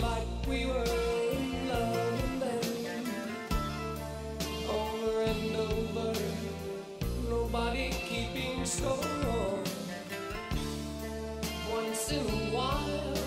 Like we were in love and then over and over, nobody keeping score. Once in a while,